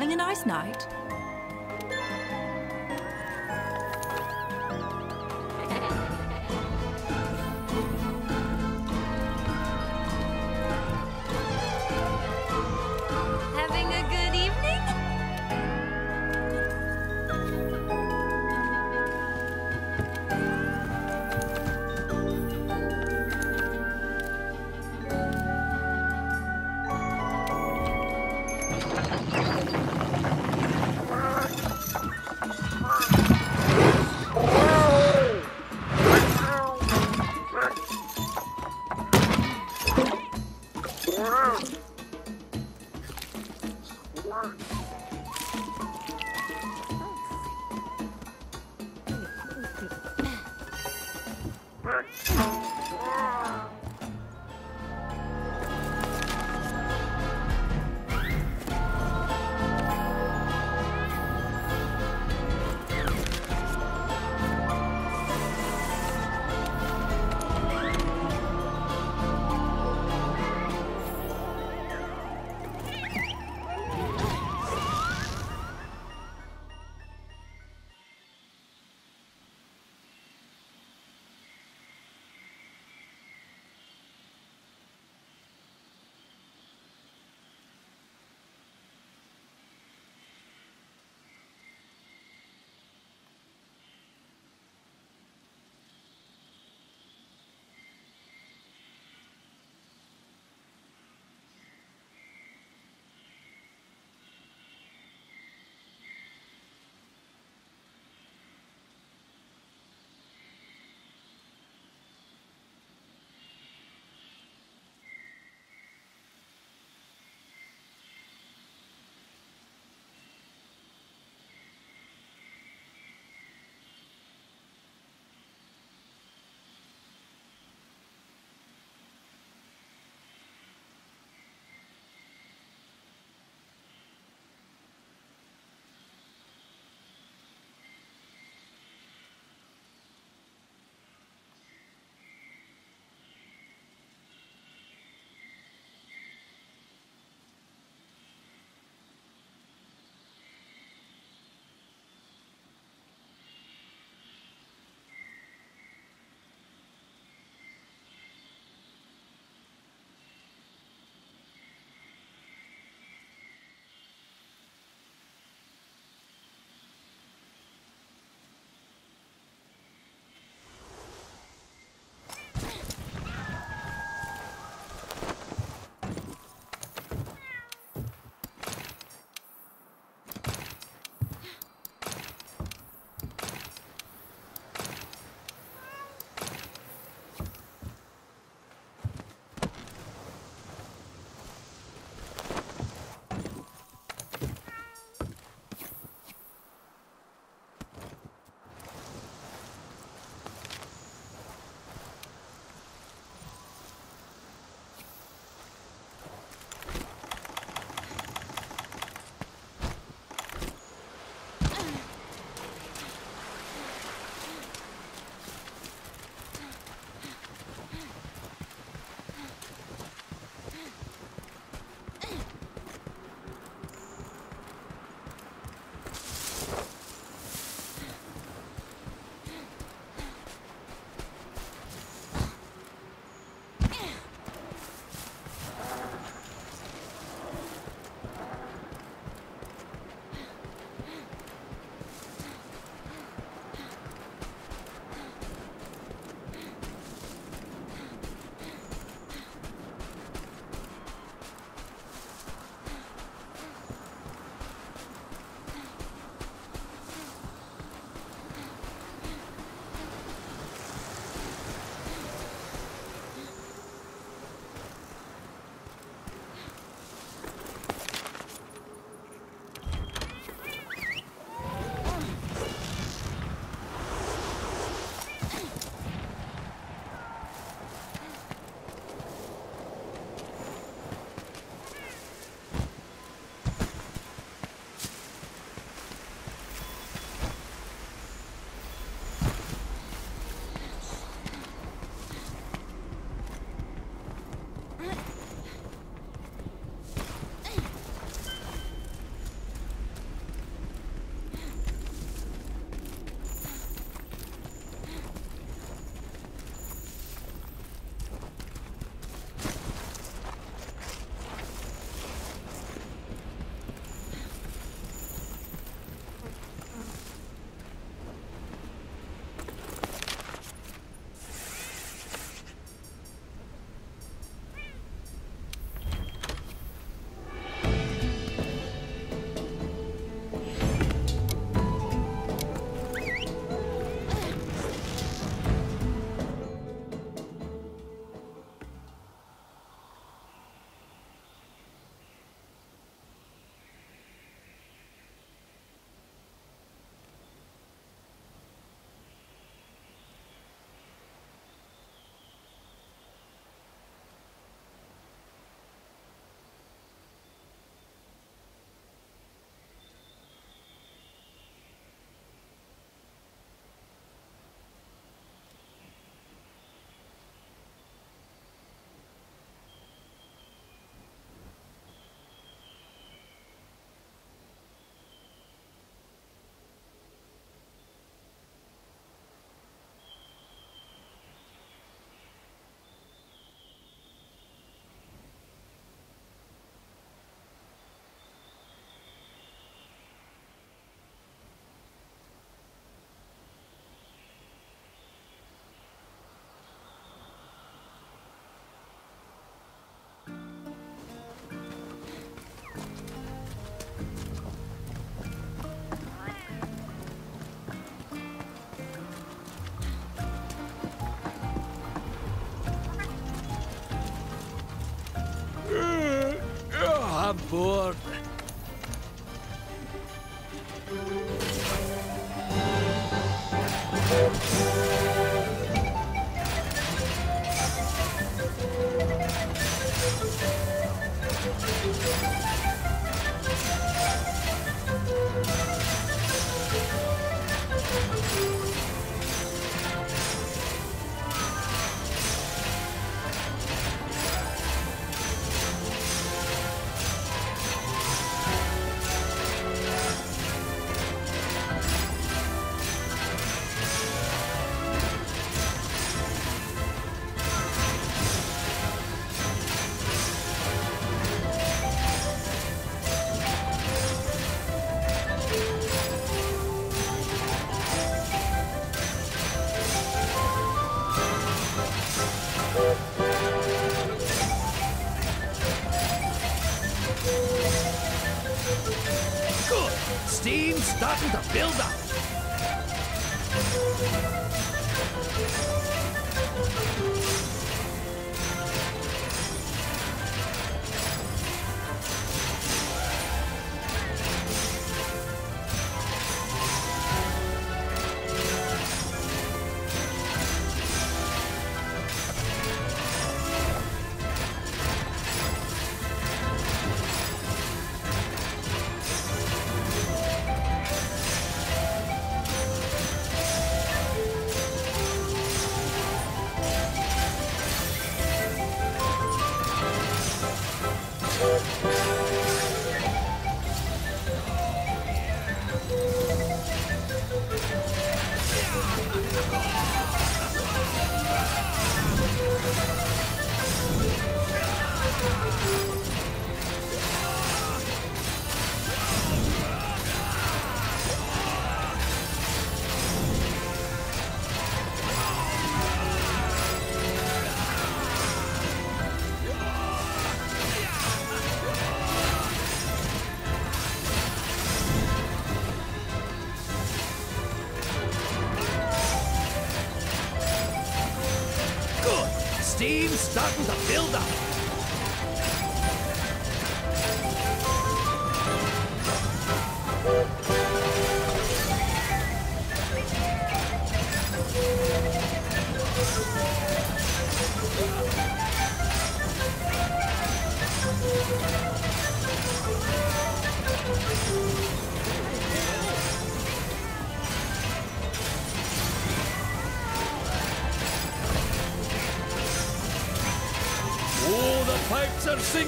Having a nice night?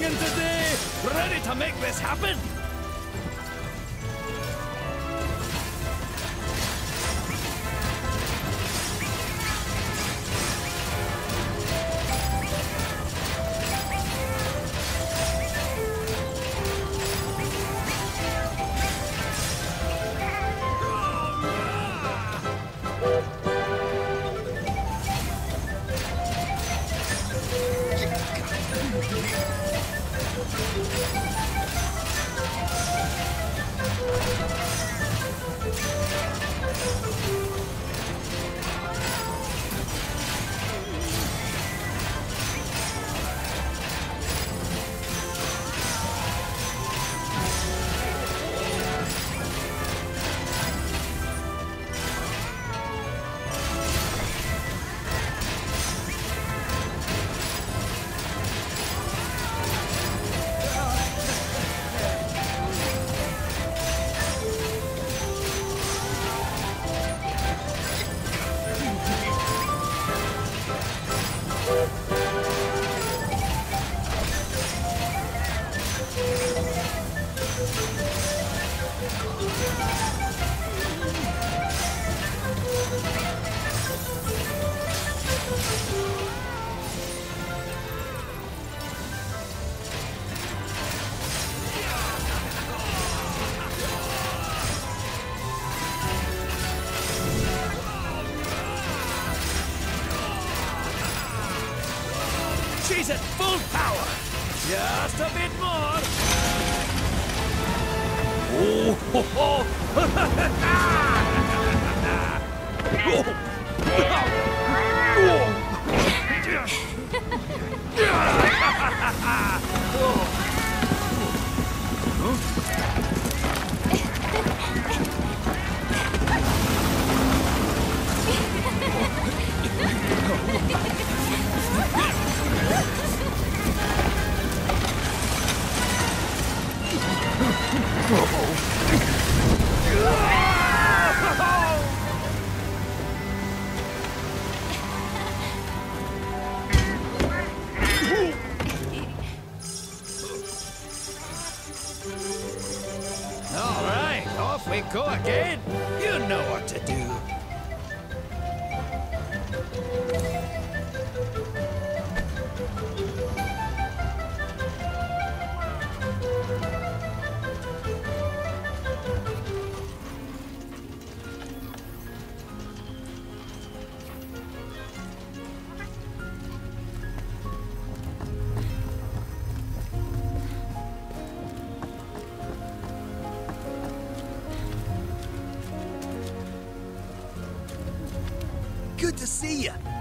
Pipes are All we go again. You know what to do. Good to see you.